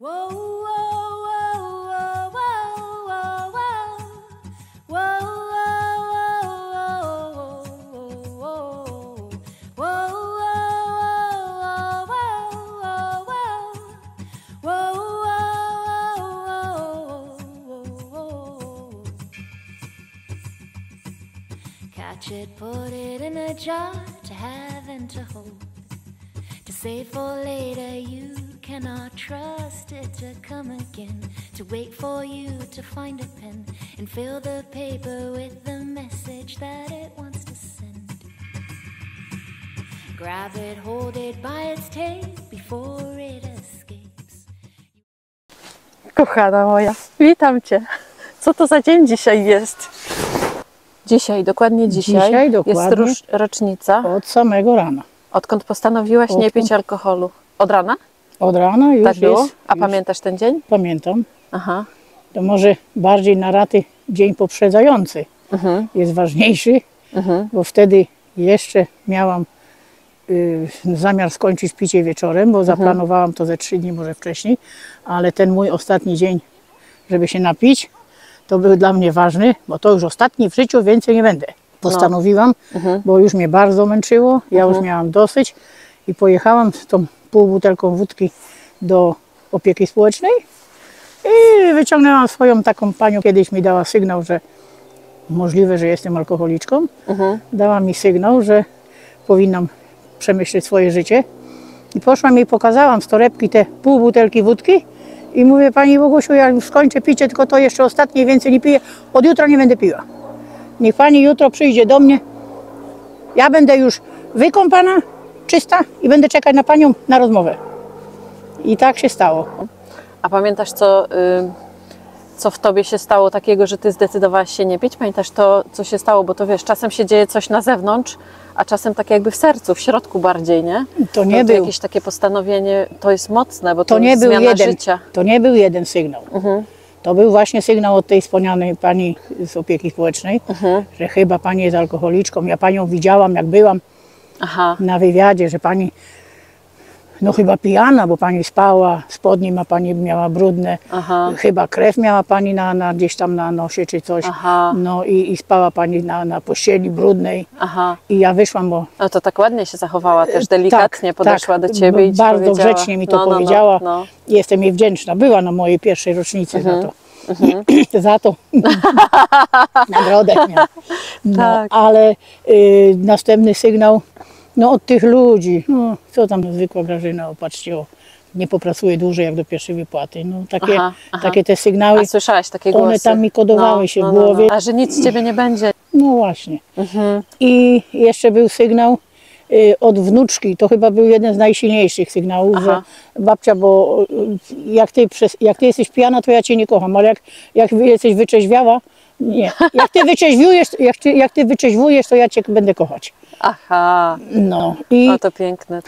Catch it, put it in a jar to have and to hold. To save for later, you cannot trust it to come again. To wait for you to find a pen and fill the paper with the message that it wants to send. Grab it, hold it by its tail before it escapes. Kochana moja, witam Cię. Co to za dzień dzisiaj jest? Dzisiaj, dokładnie dzisiaj, Dzisiaj, jest dokładnie. roż, rocznica, Od samego rana. odkąd postanowiłaś nie Odkąd? pić alkoholu. Od rana? Od rana już tak było? jest. A już pamiętasz ten dzień? Pamiętam. Aha. To może bardziej na raty dzień poprzedzający Mhm. jest ważniejszy, Mhm. bo wtedy jeszcze miałam y, zamiar skończyć picie wieczorem, Mhm. bo zaplanowałam to ze trzy dni może wcześniej, ale ten mój ostatni dzień, żeby się napić, to był dla mnie ważny, bo to już ostatni w życiu, więcej nie będę. Postanowiłam, Mhm. bo już mnie bardzo męczyło, ja już miałam dosyć i pojechałam z tą pół butelką wódki do opieki społecznej i wyciągnęłam swoją taką panią, kiedyś mi dała sygnał, że możliwe, że jestem alkoholiczką. Mhm. Dała mi sygnał, że powinnam przemyśleć swoje życie. I poszłam i pokazałam z torebki te pół butelki wódki i mówię, Pani Bogusiu, ja już skończę picie, tylko to jeszcze ostatnie, więcej nie piję. Od jutra nie będę piła. Niech Pani jutro przyjdzie do mnie. Ja będę już wykąpana, czysta i będę czekać na Panią na rozmowę. I tak się stało. A pamiętasz, co, y, co w tobie się stało takiego, że ty zdecydowałaś się nie pić? Pamiętasz to, co się stało? Bo to wiesz, czasem się dzieje coś na zewnątrz, a czasem tak jakby w sercu, w środku bardziej, nie? To nie no, to był, jakieś takie postanowienie, to jest mocne, bo to, to nie jest był zmiana jeden, życia. to nie był jeden sygnał. Mhm. To był właśnie sygnał od tej wspomnianej pani z opieki społecznej, Mhm. że chyba pani jest alkoholiczką. Ja panią widziałam, jak byłam Aha. na wywiadzie, że pani no chyba pijana, bo pani spała, spodnie ma pani miała brudne, Aha. chyba krew miała pani na, na gdzieś tam na nosie czy coś. Aha. No i, i spała pani na, na pościeli brudnej. Aha. I ja wyszłam, bo No to tak ładnie się zachowała, też delikatnie tak, podeszła tak, do ciebie i bardzo grzecznie mi to no, no, powiedziała. No, no. Jestem jej wdzięczna. Była na mojej pierwszej rocznicy Mhm. za to. za to. Nagrodę. miała. No, Tak. Ale y, następny sygnał no, od tych ludzi. No, co tam zwykła Grażyna, opatrzcie, o, nie popracuje dłużej jak do pierwszej wypłaty. No, takie, Aha, aha. takie te sygnały. A słyszałaś takie One głosy? tam mi kodowały się w głowie. A że nic z ciebie nie będzie. No właśnie. Mhm. I jeszcze był sygnał od wnuczki. To chyba był jeden z najsilniejszych sygnałów, Aha. że babcia, bo y, jak ty, jak ty jesteś pijana, to ja cię nie kocham, ale jak, jak jesteś wyczeźwiała, nie. Jak ty wyczeźwiujesz, jak ty, jak ty wyczeźwiujesz, to ja cię będę kochać. Aha, No i no to piękne.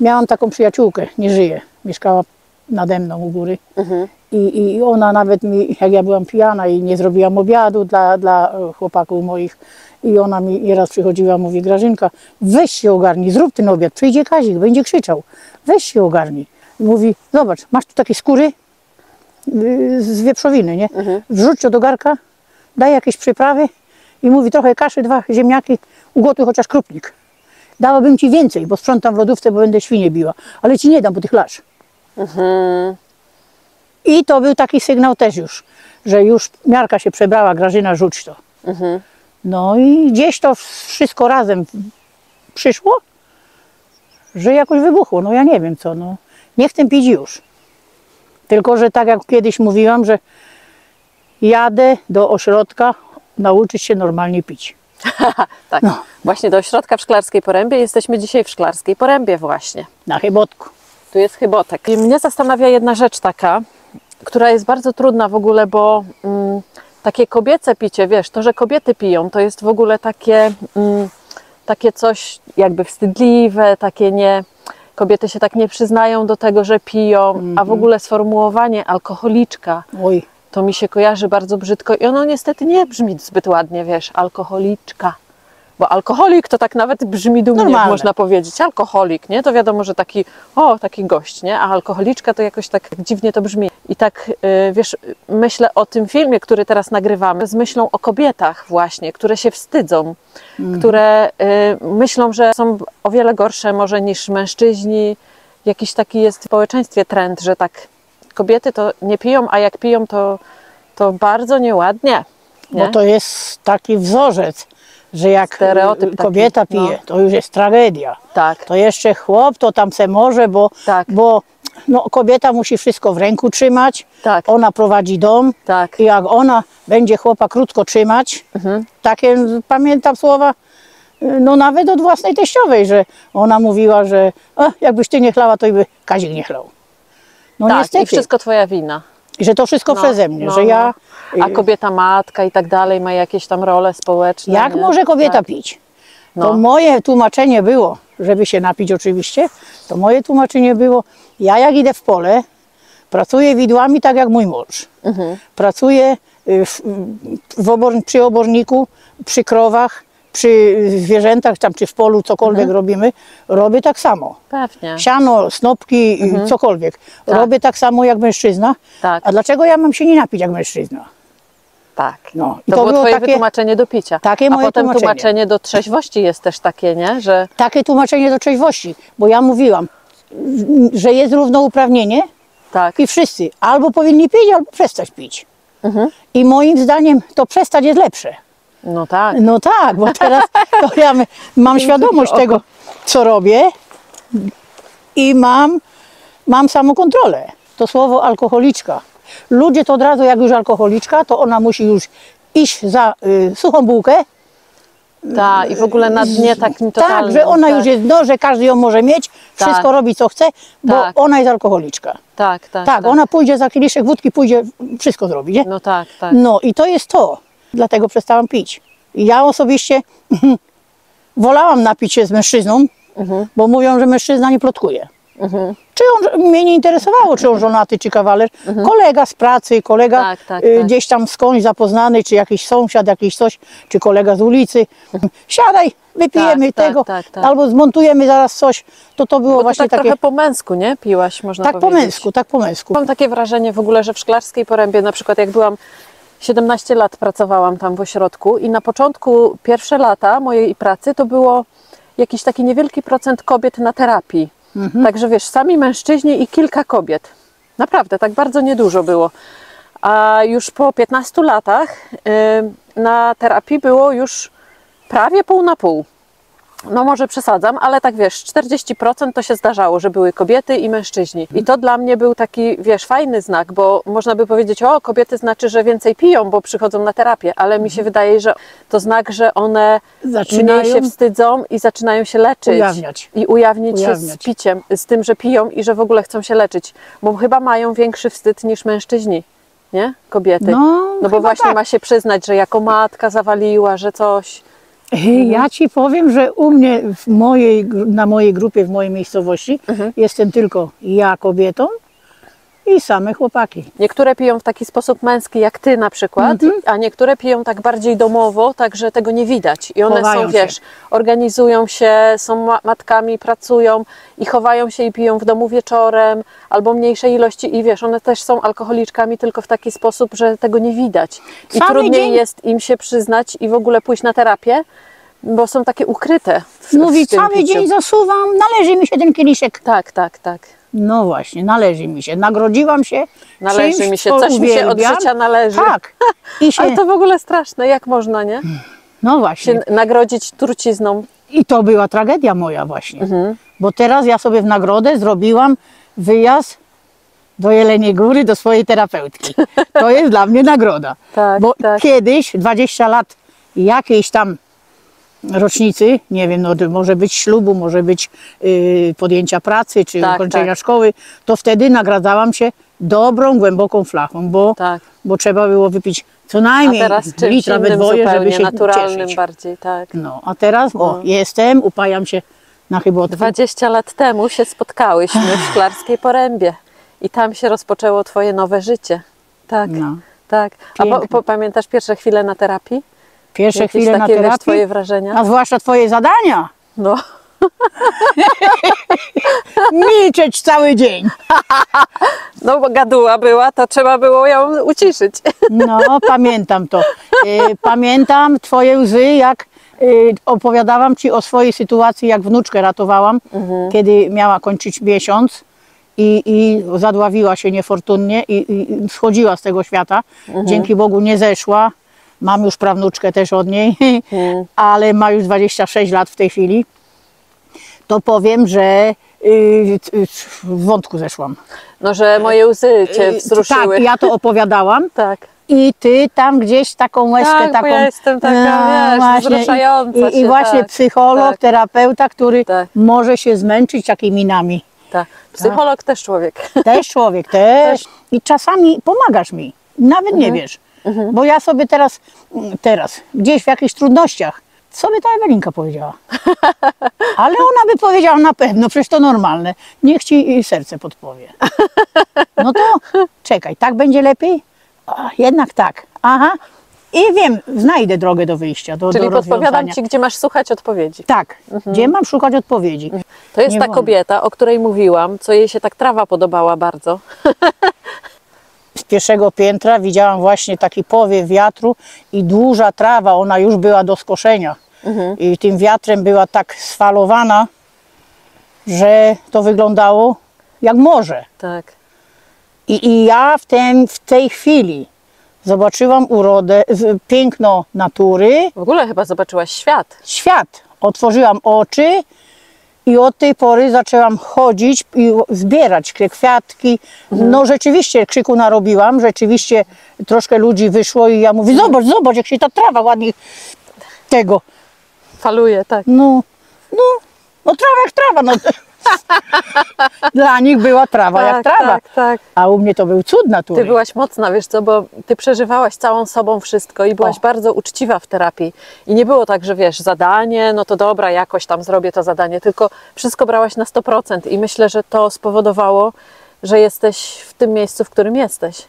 miałam taką przyjaciółkę, nie żyje, mieszkała nade mną u góry. Mhm. I, I ona nawet mi, jak ja byłam pijana i nie zrobiłam obiadu dla, dla chłopaków moich, i ona mi nieraz przychodziła, mówi Grażynka, weź się ogarnij, zrób ten obiad, przyjdzie Kazik, będzie krzyczał, weź się ogarnij. I mówi, zobacz, masz tu takie skóry yy, z wieprzowiny, nie? Wrzuć to do garka, daj jakieś przyprawy i mówi trochę kaszy, dwa ziemniaki, ugotuj chociaż krupnik. Dałabym ci więcej, bo sprzątam w lodówce, bo będę świnie biła, ale ci nie dam, bo ty chlasz. Mhm. I to był taki sygnał też już, że już miarka się przebrała, Grażyna rzuć to. Mhm. No i gdzieś to wszystko razem przyszło, że jakoś wybuchło. No ja nie wiem co, no. Nie chcę pić już. Tylko, że tak jak kiedyś mówiłam, że jadę do ośrodka nauczyć się normalnie pić. Tak. No. Właśnie do ośrodka w Szklarskiej Porębie. Jesteśmy dzisiaj w Szklarskiej Porębie właśnie. Na chybotku. Tu jest chybotek. I mnie zastanawia jedna rzecz taka, która jest bardzo trudna w ogóle, bo mm, takie kobiece picie, wiesz, to, że kobiety piją, to jest w ogóle takie, mm, takie coś jakby wstydliwe, takie nie... Kobiety się tak nie przyznają do tego, że piją, a w ogóle sformułowanie alkoholiczka Oj, to mi się kojarzy bardzo brzydko i ono niestety nie brzmi zbyt ładnie, wiesz, alkoholiczka. Bo alkoholik to tak nawet brzmi dumnie, Normalne. można powiedzieć. Alkoholik, nie? To wiadomo, że taki, o, taki gość, nie? A alkoholiczka to jakoś tak dziwnie to brzmi. I tak, y, wiesz, myślę o tym filmie, który teraz nagrywamy, z myślą o kobietach właśnie, które się wstydzą, które y, myślą, że są o wiele gorsze może niż mężczyźni. Jakiś taki jest w społeczeństwie trend, że tak kobiety to nie piją, a jak piją, to, to bardzo nieładnie. Nie? Bo to jest taki wzorzec, że jak Stereotyp y, kobieta taki, no. pije, to już jest tragedia. Tak. To jeszcze chłop to tam se może, bo, Tak. bo no, kobieta musi wszystko w ręku trzymać, Tak. ona prowadzi dom Tak. i jak ona będzie chłopa krótko trzymać, Mhm. takie pamiętam słowa, y, no nawet od własnej teściowej, że ona mówiła, że a, jakbyś ty nie chlała, to i by Kazik nie chlał. No tak, niestety, i wszystko twoja wina. że to wszystko No, przeze mnie, no, że ja... A kobieta matka i tak dalej ma jakieś tam role społeczne. Jak nie? może kobieta tak. pić? No. To moje tłumaczenie było, żeby się napić oczywiście, to moje tłumaczenie było, ja jak idę w pole, pracuję widłami tak jak mój mąż. Mhm. Pracuję y, w, w obor, przy oborniku, przy krowach, przy zwierzętach, tam czy w polu cokolwiek Mhm. robimy, robię tak samo. Pewnie. Siano, snopki, y, cokolwiek. Tak. Robię tak samo jak mężczyzna. Tak. A dlaczego ja mam się nie napić jak mężczyzna? Tak. No, i To, to było było twoje takie- wytłumaczenie do picia. takie A moje potem tłumaczenie. tłumaczenie do trzeźwości jest też takie, nie? Że takie tłumaczenie do trzeźwości, bo ja mówiłam, że jest równouprawnienie tak. i wszyscy albo powinni pić, albo przestać pić. Mhm. I moim zdaniem to przestać jest lepsze. No tak. No tak, bo teraz to ja mam świadomość tego, co robię i mam, mam samokontrolę. To słowo alkoholiczka. Ludzie to od razu, jak już alkoholiczka, to ona musi już iść za y, suchą bułkę, Tak. I w ogóle na dnie takim totalnym. tak, że ona tak. już jest, no, że każdy ją może mieć, Tak. wszystko robi co chce, bo Tak. ona jest alkoholiczka. Tak, tak. Tak, ona pójdzie za kieliszek wódki, pójdzie, wszystko zrobi, nie? No tak, tak. No i to jest to. Dlatego przestałam pić. Ja osobiście wolałam napić się z mężczyzną, Mhm. bo mówią, że mężczyzna nie plotkuje. Czy on, mnie nie interesowało, czy on żonaty, czy kawaler. Kolega z pracy, kolega Mhm. Tak, tak, y, tak. gdzieś tam skądś zapoznany, czy jakiś sąsiad, jakiś coś, czy kolega z ulicy. Siadaj, wypijemy Tak, tak, tego, tak, tak. albo zmontujemy zaraz coś. To to było Bo to właśnie tak takie... trochę po męsku, nie? Piłaś, można Tak po powiedzieć. męsku, tak po męsku. Mam takie wrażenie w ogóle, że w Szklarskiej Porębie, na przykład jak byłam 17 lat pracowałam tam w ośrodku i na początku pierwsze lata mojej pracy to było jakiś taki niewielki procent kobiet na terapii. Także wiesz, sami mężczyźni i kilka kobiet. Naprawdę, tak bardzo niedużo było. A już po 15 latach y, na terapii było już prawie pół na pół. No może przesadzam, ale tak wiesz, 40% to się zdarzało, że były kobiety i mężczyźni. I to dla mnie był taki, wiesz, fajny znak, bo można by powiedzieć, o, kobiety znaczy, że więcej piją, bo przychodzą na terapię, ale mi się wydaje, że to znak, że one Zaczynają mniej się wstydzą i zaczynają się leczyć. ujawniać. I ujawnić, się z Ujawniać. piciem, z tym, że piją i że w ogóle chcą się leczyć, bo chyba mają większy wstyd niż mężczyźni, nie? Kobiety. No, no bo właśnie tak. ma się przyznać, że jako matka zawaliła, że coś. Ja ci powiem, że u mnie w mojej, na mojej grupie, w mojej miejscowości Mhm. jestem tylko ja kobietą i same chłopaki. Niektóre piją w taki sposób męski, jak ty na przykład, Mhm. a niektóre piją tak bardziej domowo, tak że tego nie widać. I one Chowają są, się. wiesz, organizują się, są ma- matkami, pracują i chowają się i piją w domu wieczorem albo mniejszej ilości. I wiesz, one też są alkoholiczkami, tylko w taki sposób, że tego nie widać. I trudniej dzień- jest im się przyznać i w ogóle pójść na terapię, bo są takie ukryte. W, Mówi, w cały piciu. dzień zasuwam, należy mi się ten kieliszek. Tak, tak, tak. No właśnie, należy mi się. Nagrodziłam się. Należy czymś, mi się, co coś mi się od życia należy. Tak. I się, Ale to w ogóle straszne, jak można, nie? no właśnie. się nagrodzić trucizną. I to była tragedia moja właśnie. Mhm. Bo teraz ja sobie w nagrodę zrobiłam wyjazd do Jeleniej Góry, do swojej terapeutki. To jest dla mnie nagroda. Tak, Bo tak. kiedyś, 20 lat jakiejś tam rocznicy, nie wiem, no, może być ślubu, może być y, podjęcia pracy, czy Tak, ukończenia tak. szkoły, to wtedy nagradzałam się dobrą, głęboką flachą, bo, Tak. bo trzeba było wypić co najmniej litra we dwoje, żeby się naturalnym cieszyć. bardziej, tak. No, a teraz o, No. jestem, upajam się na chybotku. 20 lat temu się spotkałyśmy w Szklarskiej Porębie i tam się rozpoczęło twoje nowe życie. Tak, No. tak. A po, po, pamiętasz pierwsze chwile na terapii? Pierwsze Jakieś chwile na takie, wiesz, terapii, twoje wrażenia? a zwłaszcza twoje zadania. No. Milczeć cały dzień. no, bo gaduła była, to trzeba było ją uciszyć. No, pamiętam to. Y, Pamiętam twoje łzy, jak y, opowiadałam ci o swojej sytuacji, jak wnuczkę ratowałam, kiedy miała kończyć miesiąc i, i zadławiła się niefortunnie i, i schodziła z tego świata. Dzięki Bogu nie zeszła. Mam już prawnuczkę też od niej, ale ma już 26 lat w tej chwili. To powiem, że y, y, w wątku zeszłam. No, że moje łzy cię Y, wzruszyły. Tak, ja to opowiadałam. tak. I ty tam gdzieś taką łezkę Tak, taką. ja jestem taka, wiesz, wzruszająca I, i, i się, właśnie tak, psycholog, tak. terapeuta, który Tak. może się zmęczyć takimi nami. tak. Psycholog też człowiek. Też człowiek, też. I czasami pomagasz mi. Nawet Mhm. nie wiesz. Bo ja sobie teraz, teraz, gdzieś w jakichś trudnościach, sobie ta Ewelinka powiedziała. Ale ona by powiedziała na pewno, przecież to normalne. Niech ci serce podpowie. No to czekaj, tak będzie lepiej? A, jednak tak. Aha. I wiem, znajdę drogę do wyjścia, do, Czyli do podpowiadam ci, gdzie masz słuchać odpowiedzi. Tak, gdzie mam szukać odpowiedzi. To jest Nie ta wolno. kobieta, o której mówiłam, co jej się tak trawa podobała bardzo. pierwszego piętra widziałam właśnie taki powiew wiatru i duża trawa, ona już była do skoszenia. I tym wiatrem była tak sfalowana, że to wyglądało jak morze. Tak. I, i ja w, tym, w tej chwili zobaczyłam urodę, piękno natury, W ogóle chyba zobaczyłaś świat. świat. Otworzyłam oczy i od tej pory zaczęłam chodzić i zbierać kwiatki. No rzeczywiście krzyku narobiłam, rzeczywiście troszkę ludzi wyszło i ja mówię, zobacz, zobacz, jak się ta trawa ładnie tego. Faluje, tak. No, no, no trawa jak trawa. No. Dla nich była trawa jak tak, trawa. tak, tak. A u mnie to był cud natury. Ty byłaś mocna, wiesz co, bo ty przeżywałaś całą sobą wszystko i byłaś O. bardzo uczciwa w terapii. I nie było tak, że wiesz, zadanie, no to dobra, jakoś tam zrobię to zadanie, tylko wszystko brałaś na 100% i myślę, że to spowodowało, że jesteś w tym miejscu, w którym jesteś.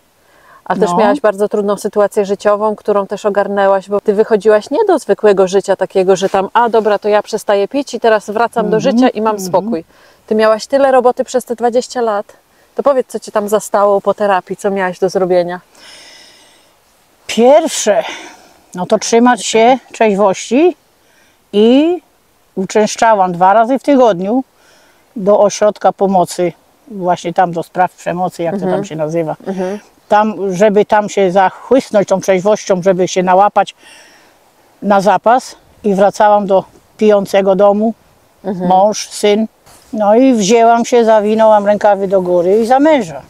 A też No. miałaś bardzo trudną sytuację życiową, którą też ogarnęłaś, bo ty wychodziłaś nie do zwykłego życia takiego, że tam, a dobra, to ja przestaję pić i teraz wracam do Mhm, życia i mam spokój. Ty miałaś tyle roboty przez te 20 lat. To powiedz, co cię tam zastało po terapii, co miałaś do zrobienia. Pierwsze, no to trzymać się trzeźwości i uczęszczałam dwa razy w tygodniu do ośrodka pomocy, właśnie tam do spraw przemocy, jak to tam się nazywa. Tam, żeby tam się zachłysnąć tą trzeźwością, żeby się nałapać na zapas i wracałam do pijącego domu, mąż, syn. No i wzięłam się, zawinąłam rękawy do góry i za męża.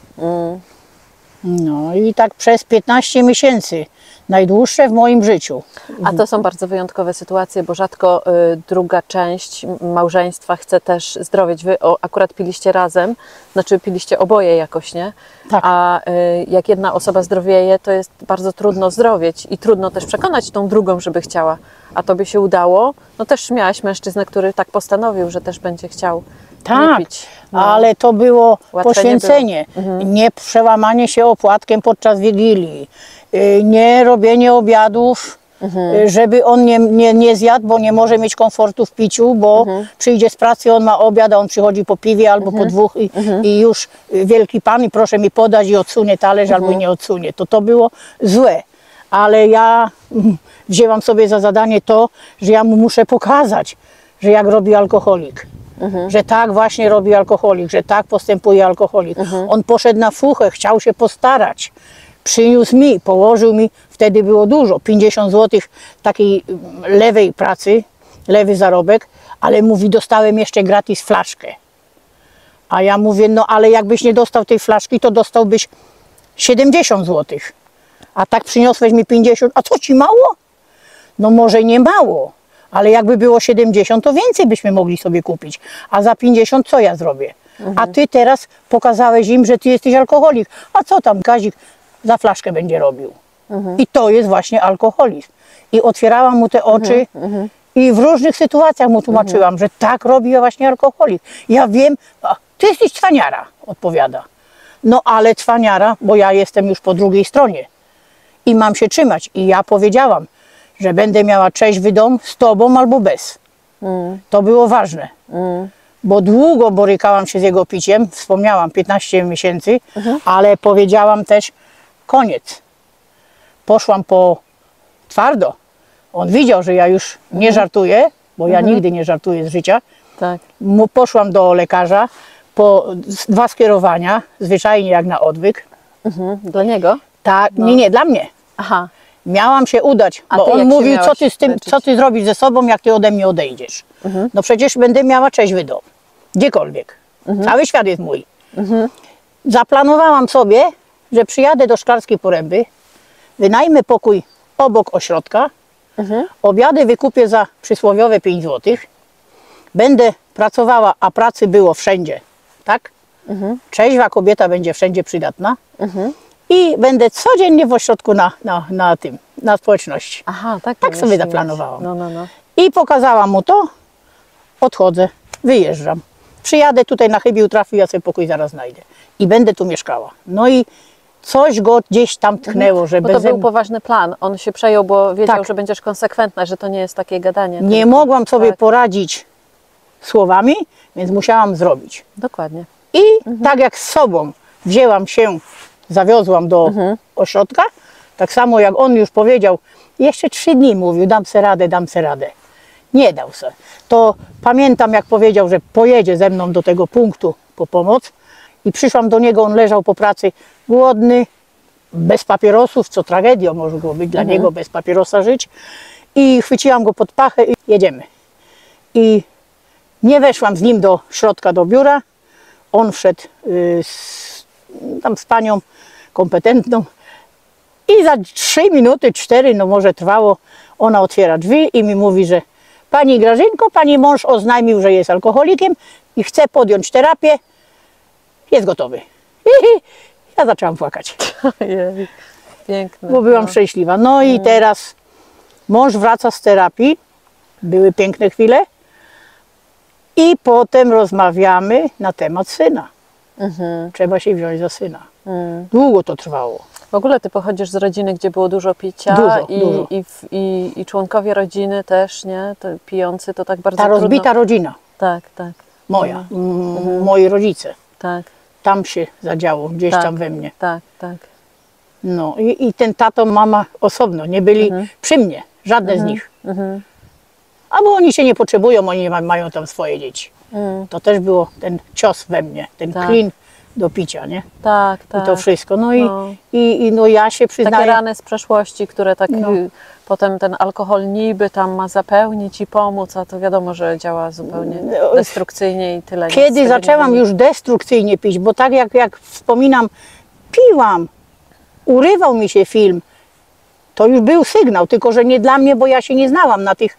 No i tak przez 15 miesięcy, najdłuższe w moim życiu. A to są bardzo wyjątkowe sytuacje, bo rzadko y, druga część małżeństwa chce też zdrowieć. Wy akurat piliście razem, znaczy piliście oboje jakoś, nie? Tak. A y, jak jedna osoba zdrowieje, to jest bardzo trudno zdrowieć i trudno też przekonać tą drugą, żeby chciała. A tobie się udało. No też miałaś mężczyznę, który tak postanowił, że też będzie chciał Tak, nie pić. No. ale to było Łatwe nie poświęcenie. było. Mhm. Nie przełamanie się opłatkiem podczas Wigilii, y, nie robienie obiadów, Mhm. y, żeby on nie, nie, nie zjadł, bo nie może mieć komfortu w piciu, bo Mhm. przyjdzie z pracy, on ma obiad, a on przychodzi po piwie albo po dwóch i, Mhm. i już wielki pan i proszę mi podać i odsunie talerz Mhm. albo nie odsunie. To to było złe. Ale ja wzięłam sobie za zadanie to, że ja mu muszę pokazać, że jak robi alkoholik. Że tak właśnie robi alkoholik, że tak postępuje alkoholik. On poszedł na fuchę, chciał się postarać. Przyniósł mi, położył mi, wtedy było dużo, 50 zł takiej mm, lewej pracy, lewy zarobek, ale mówi, dostałem jeszcze gratis flaszkę. A ja mówię, no ale jakbyś nie dostał tej flaszki, to dostałbyś 70 zł. A tak przyniosłeś mi 50, a co ci mało? No może nie mało, ale jakby było 70, to więcej byśmy mogli sobie kupić. A za 50 co ja zrobię? A ty teraz pokazałeś im, że ty jesteś alkoholik. A co tam Kazik za flaszkę będzie robił? I to jest właśnie alkoholizm. I otwierałam mu te oczy i w różnych sytuacjach mu tłumaczyłam, że tak robi właśnie alkoholik. Ja wiem, a, ty jesteś cwaniara, odpowiada. No ale cwaniara, bo ja jestem już po drugiej stronie i mam się trzymać. I ja powiedziałam, że będę miała trzeźwy dom z tobą albo bez. Mm, To było ważne, mm, bo długo borykałam się z jego piciem, wspomniałam 15 miesięcy, Mhm. ale powiedziałam też koniec. Poszłam po twardo. On widział, że ja już Mhm. nie żartuję, bo ja nigdy nie żartuję z życia. tak. Poszłam do lekarza po dwa skierowania, zwyczajnie jak na odwyk. Mhm. Dla niego? Tak, nie, nie, dla mnie. Aha. Miałam się udać, A bo ty on jak się mówił, co miałaś ty, z tym, leczyć? co ty zrobisz ze sobą, jak ty ode mnie odejdziesz. Mhm. No przecież będę miała trzeźwy dom. Gdziekolwiek. Mhm. Cały świat jest mój. Zaplanowałam sobie, że przyjadę do Szklarskiej Poręby, wynajmę pokój obok ośrodka, Mhm. obiady wykupię za przysłowiowe 5 zł, będę pracowała, a pracy było wszędzie, tak? Mhm. Trzeźwa kobieta będzie wszędzie przydatna Mhm. I będę codziennie w ośrodku na, na, na tym, na społeczności. Aha, tak. Tak sobie zaplanowałam. No, no, no. I pokazałam mu to, odchodzę, wyjeżdżam. Przyjadę tutaj na chybił trafił, ja sobie pokój zaraz znajdę. I będę tu mieszkała. No i coś go gdzieś tam tchnęło, że Bo to był poważny plan. On się przejął, bo wiedział, Tak. że będziesz konsekwentna, że to nie jest takie gadanie. Nie tylko- mogłam sobie tak. poradzić słowami, więc musiałam zrobić. Dokładnie. I tak jak z sobą wzięłam się, zawiozłam do ośrodka, tak samo jak on już powiedział, jeszcze trzy dni mówił, dam se radę, dam se radę. Nie dał se. To pamiętam jak powiedział, że pojedzie ze mną do tego punktu po pomoc i przyszłam do niego, on leżał po pracy głodny, bez papierosów, co tragedią może było być dla niego bez papierosa żyć. I chwyciłam go pod pachę i jedziemy. I nie weszłam z nim do środka, do biura. On wszedł y, z, tam z panią kompetentną i za trzy minuty, cztery, no może trwało, ona otwiera drzwi i mi mówi, że Pani Grażynko, Pani mąż oznajmił, że jest alkoholikiem i chce podjąć terapię. Jest gotowy. I ja zaczęłam płakać, Piękne. bo byłam no. szczęśliwa. No i teraz mąż wraca z terapii. Były piękne chwile. I potem rozmawiamy na temat syna. Mhm. Trzeba się wziąć za syna. Mm. Długo to trwało. W ogóle ty pochodzisz z rodziny, gdzie było dużo picia Dużo, i, dużo. I, i, i członkowie rodziny też, nie? To pijący to tak bardzo Ta trudno. rozbita rodzina Tak, tak, moja, mm, moi rodzice, tak, tam się zadziało, gdzieś Tak. tam we mnie. tak, tak. No i, i ten tato, mama osobno, nie byli przy mnie, żadne z nich. Mhm. Albo oni się nie potrzebują, oni ma, mają tam swoje dzieci. Mm. To też było ten cios we mnie, ten Tak. klin do picia, nie? Tak, tak. I to wszystko. No i, No. i, i no ja się Takie przyznaję. rany z przeszłości, które tak No. y, potem ten alkohol niby tam ma zapełnić i pomóc, a to wiadomo, że działa zupełnie No, destrukcyjnie i tyle. Kiedy zaczęłam już destrukcyjnie pić, bo tak jak, jak wspominam, piłam, urywał mi się film, to już był sygnał, tylko że nie dla mnie, bo ja się nie znałam na tych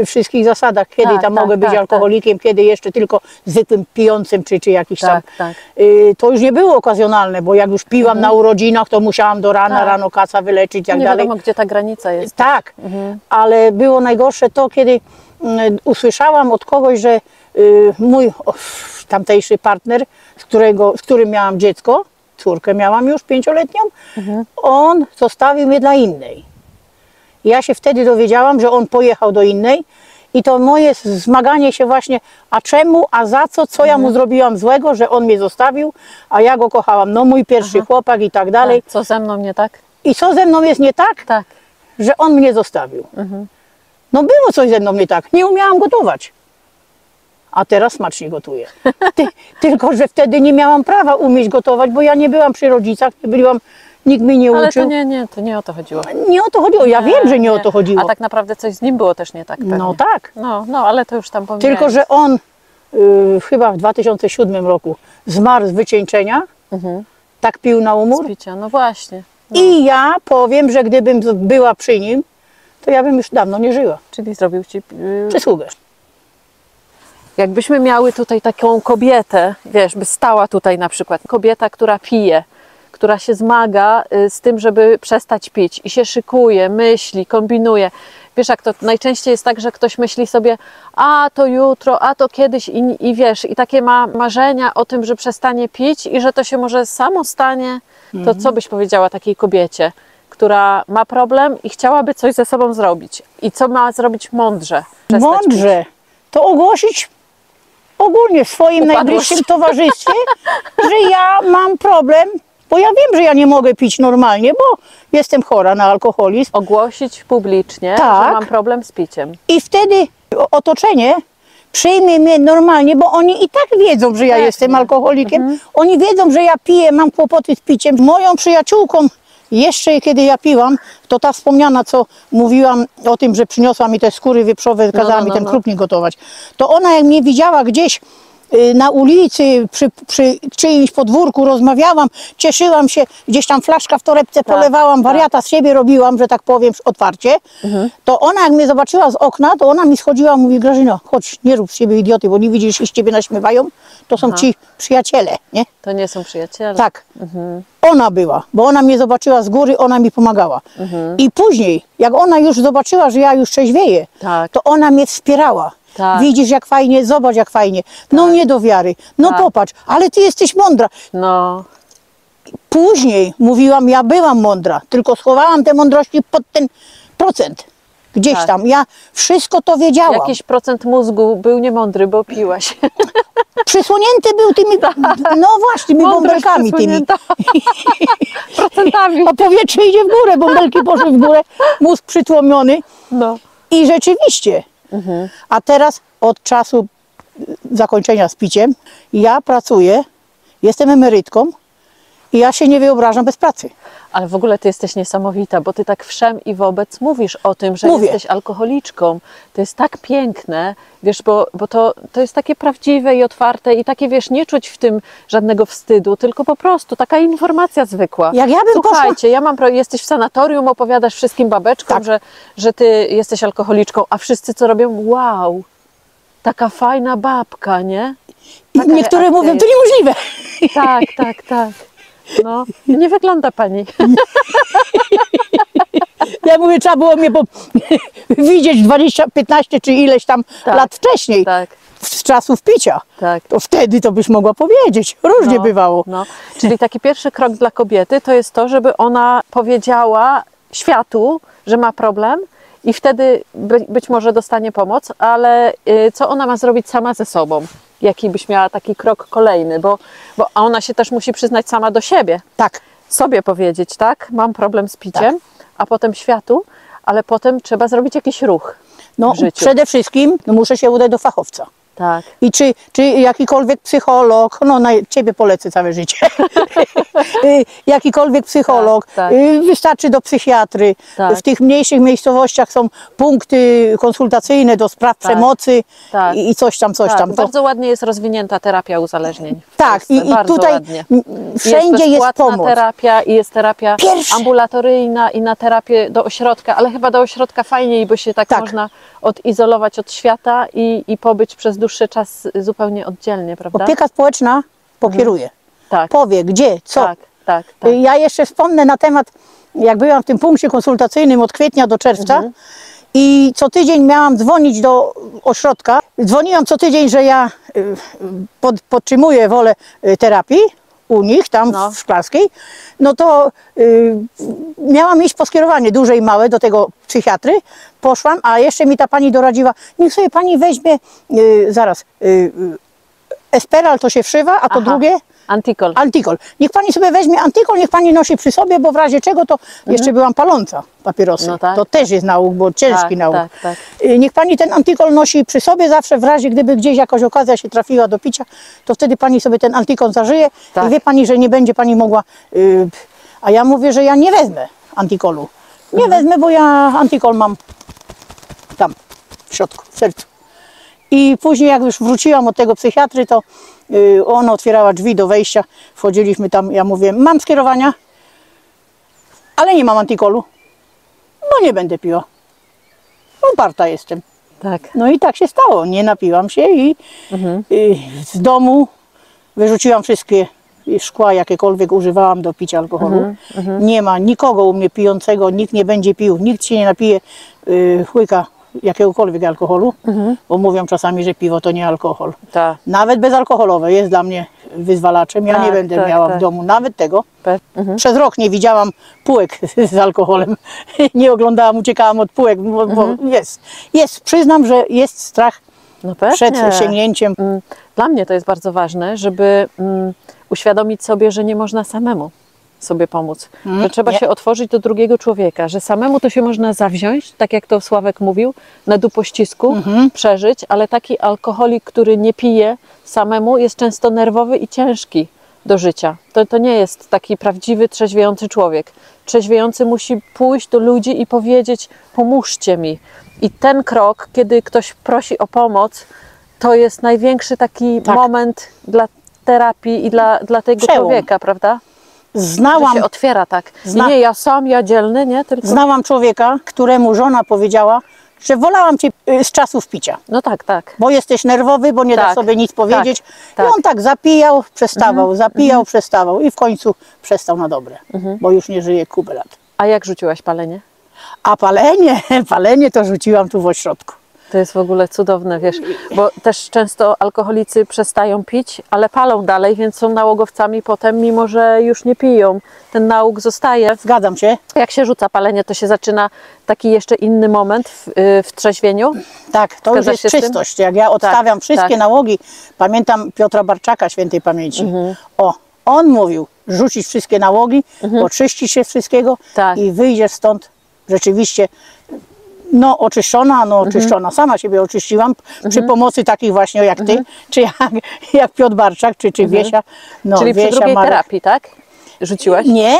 y, wszystkich zasadach, kiedy Tak, tam tak, mogę być tak, alkoholikiem, kiedy jeszcze tylko zwykłym pijącym, czy, czy jakiś Tak, tam. tak. Y, to już nie było okazjonalne, bo jak już piłam na urodzinach, to musiałam do rana, Tak. rano kaca wyleczyć i tak Nie dalej. wiadomo, gdzie ta granica jest. Tak, Mhm. ale było najgorsze to, kiedy mm, usłyszałam od kogoś, że y, mój o, tamtejszy partner, z, którego, z którym miałam dziecko, córkę miałam już pięcioletnią, Mhm. on zostawił mnie dla innej. Ja się wtedy dowiedziałam, że on pojechał do innej i to moje zmaganie się właśnie, a czemu, a za co, co ja mu Mhm. zrobiłam złego, że on mnie zostawił, a ja go kochałam. No mój pierwszy chłopak i tak dalej. Tak. Co ze mną nie tak? I co ze mną jest nie tak? Tak. że on mnie zostawił. Mhm. No było coś ze mną nie tak. Nie umiałam gotować. A teraz smacznie gotuję. Ty, tylko, że wtedy nie miałam prawa umieć gotować, bo ja nie byłam przy rodzicach, nie byłam, nikt mnie nie Ale uczył. to nie, nie, to nie o to chodziło. Nie o to chodziło. Ja wiem, że nie, o to chodziło. A tak naprawdę coś z nim było też nie tak. Pewnie. no tak. No, no, ale to już tam pomijając. Tylko, że on y, chyba w 2007 roku zmarł z wycieńczenia, Mhm. tak pił na umór. Z picia, no właśnie. I ja powiem, że gdybym była przy nim, to ja bym już dawno nie żyła. Czyli zrobił ci. Yy, Przysługę. Jakbyśmy miały tutaj taką kobietę, wiesz, by stała tutaj na przykład, kobieta, która pije, która się zmaga y, z tym, żeby przestać pić i się szykuje, myśli, kombinuje. Wiesz, jak to najczęściej jest tak, że ktoś myśli sobie, a to jutro, a to kiedyś i, i wiesz, i takie ma marzenia o tym, że przestanie pić i że to się może samo stanie. To co byś powiedziała takiej kobiecie, która ma problem i chciałaby coś ze sobą zrobić. I co ma zrobić mądrze? Przestać Mądrze to ogłosić ogólnie w swoim Upadłość. najbliższym towarzystwie, że ja mam problem, bo ja wiem, że ja nie mogę pić normalnie, bo jestem chora na alkoholizm. Ogłosić publicznie, Tak. że mam problem z piciem. I wtedy otoczenie przyjmie mnie normalnie, bo oni i tak wiedzą, że ja Pewnie. jestem alkoholikiem. Mhm. Oni wiedzą, że ja piję, mam kłopoty z piciem. Moją przyjaciółką, jeszcze kiedy ja piłam, to ta wspomniana, co mówiłam o tym, że przyniosła mi te skóry wieprzowe, kazała no, mi no, ten no. krupnik gotować, to ona jak mnie widziała gdzieś na ulicy, przy, przy czyimś podwórku rozmawiałam, cieszyłam się, gdzieś tam flaszka w torebce polewałam, tak. wariata z siebie robiłam, że tak powiem, otwarcie, to ona jak mnie zobaczyła z okna, to ona mi schodziła, mówi Grażyna, chodź, nie rób z siebie idioty, bo nie widzisz, że z ciebie naśmiewają, to są ci przyjaciele, nie? To nie są przyjaciele. Tak. Mhm. Ona była, bo ona mnie zobaczyła z góry, ona mi pomagała. Mhm. I później, jak ona już zobaczyła, że ja już trzeźwieję, Tak. to ona mnie wspierała. Tak. Widzisz jak fajnie, zobacz jak fajnie. No nie do wiary, no Tak. popatrz, ale ty jesteś mądra. No, Później mówiłam, ja byłam mądra, tylko schowałam te mądrości pod ten procent. Gdzieś Tak. tam. Ja wszystko to wiedziałam. jakiś procent mózgu był niemądry, bo piłaś. Przysłonięty był tymi, no właśnie, tymi Mądrość bąbelkami tymi. Procentami. A powietrze idzie w górę, bąbelki poszły w górę, mózg przytłomiony. No. I rzeczywiście. A teraz od czasu zakończenia z piciem, ja pracuję, jestem emerytką i ja się nie wyobrażam bez pracy. Ale w ogóle ty jesteś niesamowita, bo ty tak wszem i wobec mówisz o tym, że Mówię. jesteś alkoholiczką. To jest tak piękne, wiesz, bo, bo to, to jest takie prawdziwe i otwarte i takie, wiesz, nie czuć w tym żadnego wstydu, tylko po prostu taka informacja zwykła. Jak ja bym poszła- Słuchajcie, ja mam, pro- jesteś w sanatorium, opowiadasz wszystkim babeczkom, Tak. że, że ty jesteś alkoholiczką, a wszyscy co robią? Wow, taka fajna babka, nie? I Taka niektóre reakcja mówią, jest. to niemożliwe. Tak, tak, tak. No, nie wygląda pani. Ja mówię, trzeba było mnie po... widzieć 20, 15 czy ileś tam Tak. lat wcześniej, Tak, z czasów picia. tak. To wtedy to byś mogła powiedzieć. Różnie No, bywało. No. Czyli taki pierwszy krok dla kobiety to jest to, żeby ona powiedziała światu, że ma problem i wtedy by, być może dostanie pomoc, ale y, co ona ma zrobić sama ze sobą? Jaki byś miała taki krok kolejny? Bo, bo ona się też musi przyznać sama do siebie. Tak. Sobie powiedzieć, tak, mam problem z piciem, a potem światu, ale potem trzeba zrobić jakiś ruch No, w życiu. przede wszystkim no, muszę się udać do fachowca. Tak. I czy, czy jakikolwiek psycholog, no na ciebie polecę całe życie, Y, jakikolwiek psycholog, Tak, tak. y, wystarczy do psychiatry. Tak. W tych mniejszych miejscowościach są punkty konsultacyjne do spraw Tak, przemocy tak. i, coś tam, coś tak, tam. To, Bardzo ładnie jest rozwinięta terapia uzależnień. tak, i, i tutaj ładnie. wszędzie jest, bezpłatna pomoc. terapia i jest terapia Pierwszy. ambulatoryjna i na terapię do ośrodka, ale chyba do ośrodka fajniej, bo się tak, Tak. można odizolować od świata i, i pobyć przez dłuższy czas zupełnie oddzielnie, prawda? Opieka społeczna pokieruje, tak, powie gdzie, co. tak, tak, tak. Ja jeszcze wspomnę na temat, jak byłam w tym punkcie konsultacyjnym od kwietnia do czerwca Mhm. i co tydzień miałam dzwonić do ośrodka. Dzwoniłam co tydzień, że ja y, pod, podtrzymuję wolę y, terapii u nich, tam No. w Szklarskiej. No to y, miałam iść po skierowanie duże i małe do tego psychiatry. Poszłam, a jeszcze mi ta pani doradziła, niech sobie pani weźmie, y, zaraz, y, y, Esperal to się wszywa, a to Aha. drugie Antikol. Antikol. Niech pani sobie weźmie antikol, niech pani nosi przy sobie, bo w razie czego to jeszcze byłam paląca papierosy. Mhm. No tak, to też jest nauk, bo ciężki Tak, nauk. tak, tak. Y, Niech pani ten antikol nosi przy sobie zawsze, w razie gdyby gdzieś jakaś okazja się trafiła do picia, to wtedy pani sobie ten antikol zażyje Tak. i wie pani, że nie będzie pani mogła. y, a ja mówię, że ja nie wezmę antikolu. Nie Mhm. wezmę, bo ja antikol mam tam w środku, w sercu. I później jak już wróciłam od tego psychiatry, to y, ona otwierała drzwi do wejścia, wchodziliśmy tam, ja mówię, mam skierowania, ale nie mam antikolu, bo nie będę piła. Uparta jestem. Tak. No i tak się stało, nie napiłam się i Mhm. y, z domu wyrzuciłam wszystkie szkła, jakiekolwiek używałam do picia alkoholu. Mhm, Nie ma nikogo u mnie pijącego, nikt nie będzie pił, nikt się nie napije y, łyka jakiegokolwiek alkoholu, bo mówią czasami, że piwo to nie alkohol. Tak. Nawet bezalkoholowe jest dla mnie wyzwalaczem. Ja nie Tak, będę tak, miała tak. w domu nawet tego. Mhm. Przez rok nie widziałam półek z alkoholem. Nie oglądałam, uciekałam od półek, bo, bo Mhm. jest. Jest, przyznam, że jest strach No przed sięgnięciem. Mm, Dla mnie to jest bardzo ważne, żeby mm, uświadomić sobie, że nie można samemu sobie pomóc. że trzeba nie. się otworzyć do drugiego człowieka, że samemu to się można zawziąć, tak jak to Sławek mówił, na dupościsku, przeżyć, ale taki alkoholik, który nie pije samemu, jest często nerwowy i ciężki do życia. To, to nie jest taki prawdziwy, trzeźwiejący człowiek. Trzeźwiejący musi pójść do ludzi i powiedzieć: pomóżcie mi. I ten krok, kiedy ktoś prosi o pomoc, to jest największy taki Tak. moment dla terapii i dla, dla tego Przełom. człowieka, prawda? Że Znałam, się otwiera tak. Zna- nie ja sam, ja dzielny, nie? Tylko. znałam człowieka, któremu żona powiedziała, że wolałam cię y, z czasów picia. No tak, tak. bo jesteś nerwowy, bo nie Tak, sobie nic powiedzieć. tak, tak. I on tak zapijał, przestawał, zapijał, przestawał i w końcu przestał na dobre, bo już nie żyje kupę lat. A jak rzuciłaś palenie? A palenie, palenie to rzuciłam tu w ośrodku. To jest w ogóle cudowne, wiesz, bo też często alkoholicy przestają pić, ale palą dalej, więc są nałogowcami potem, mimo że już nie piją. Ten nałóg zostaje. Zgadzam się. Jak się rzuca palenie, to się zaczyna taki jeszcze inny moment w, y, w trzeźwieniu. Tak, to już Zgadzasz jest czystość. Jak ja odstawiam wszystkie tak. nałogi, pamiętam Piotra Barczaka świętej pamięci. O, on mówił, rzucić wszystkie nałogi, oczyścić się z wszystkiego Tak. i wyjdziesz stąd rzeczywiście no oczyszczona, no oczyszczona. Sama siebie oczyściłam przy pomocy takich właśnie jak ty, czy jak, jak Piotr Barczak, czy, czy Wiesia. No, Czyli przy Wiesia, drugiej Marek. terapii, tak? Rzuciłaś? Nie,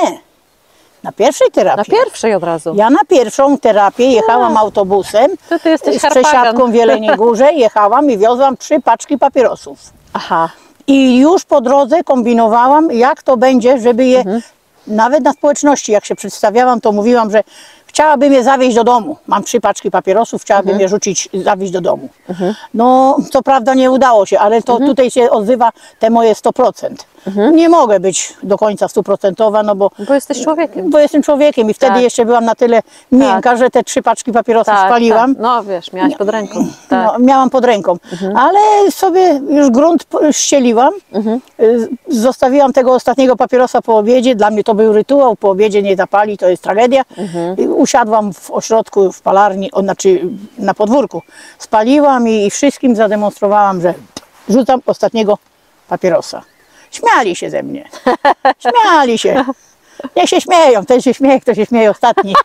na pierwszej terapii. Na pierwszej od razu. Ja na pierwszą terapię jechałam autobusem To ty jesteś z harpagan. przesiadką w Jeleniej Górze, jechałam i wiozłam trzy paczki papierosów. Aha. I już po drodze kombinowałam, jak to będzie, żeby je, Mhm. nawet na społeczności, jak się przedstawiałam, to mówiłam, że chciałabym je zawieźć do domu. Mam trzy paczki papierosów, chciałabym Mhm. je rzucić, zawieźć do domu. No, co prawda nie udało się, ale to Mhm. tutaj się odzywa te moje 100%. Nie mogę być do końca stuprocentowa, no bo Bo jesteś człowiekiem. bo jestem człowiekiem i wtedy Tak. jeszcze byłam na tyle miękka, że te trzy paczki papierosów spaliłam. Tak. No wiesz, miałaś pod ręką. Tak. No, miałam pod ręką, ale sobie już grunt po- ścieliłam. Y, Zostawiłam tego ostatniego papierosa po obiedzie. Dla mnie to był rytuał. Po obiedzie nie zapali, to jest tragedia. I Usiadłam w ośrodku, w palarni, o, znaczy na podwórku. Spaliłam i, i wszystkim zademonstrowałam, że rzucam ostatniego papierosa. Śmiali się ze mnie. Śmiali się. Niech się śmieją, ten się śmieje, kto się śmieje ostatni.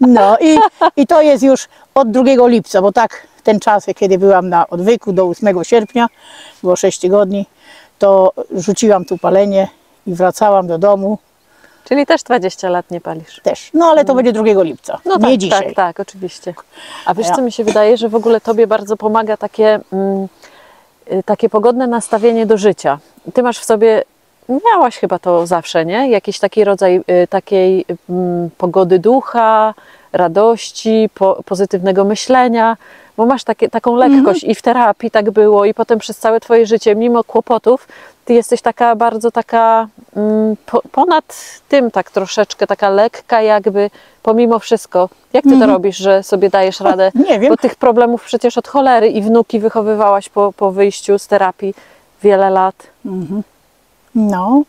No i, i to jest już od 2 lipca, bo tak ten czas, kiedy byłam na odwyku do 8 sierpnia, było 6 tygodni, to rzuciłam tu palenie i wracałam do domu Czyli też 20 lat nie palisz. też. No ale to będzie 2 lipca, No nie tak, dzisiaj. tak, tak, oczywiście. A wiesz, co mi się wydaje, że w ogóle tobie bardzo pomaga takie, mm, takie pogodne nastawienie do życia. Ty masz w sobie, miałaś chyba to zawsze, nie? Jakiś taki rodzaj y, takiej mm, pogody ducha, radości, po, pozytywnego myślenia, bo masz takie, taką lekkość i w terapii tak było i potem przez całe twoje życie, mimo kłopotów, ty jesteś taka bardzo taka mm, po, ponad tym tak troszeczkę, taka lekka jakby, pomimo wszystko. Jak ty to robisz, że sobie dajesz radę? nie wiem. Bo tych problemów przecież od cholery i wnuki wychowywałaś po, po wyjściu z terapii wiele lat. No,